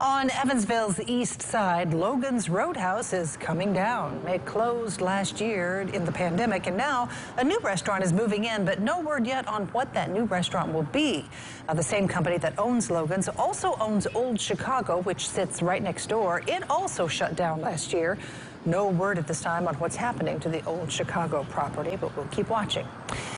On Evansville's east side, Logan's Roadhouse is coming down. It closed last year in the pandemic, and now a new restaurant is moving in, but no word yet on what that new restaurant will be. Now, the same company that owns Logan's also owns Old Chicago, which sits right next door. It also shut down last year. No word at this time on what's happening to the Old Chicago property, but we'll keep watching.